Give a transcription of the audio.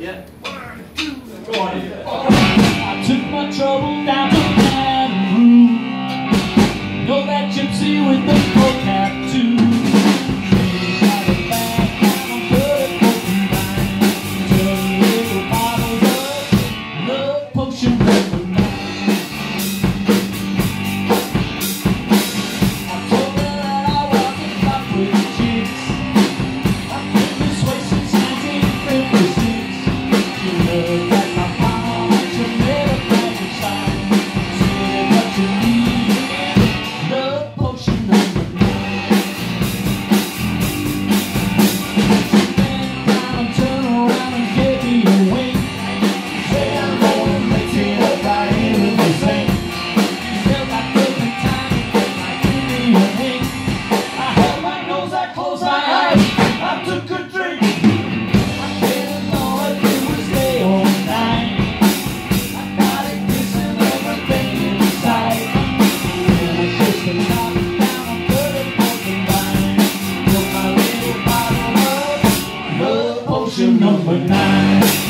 Yeah. One, two, three. I took my trouble down. Potion number nine.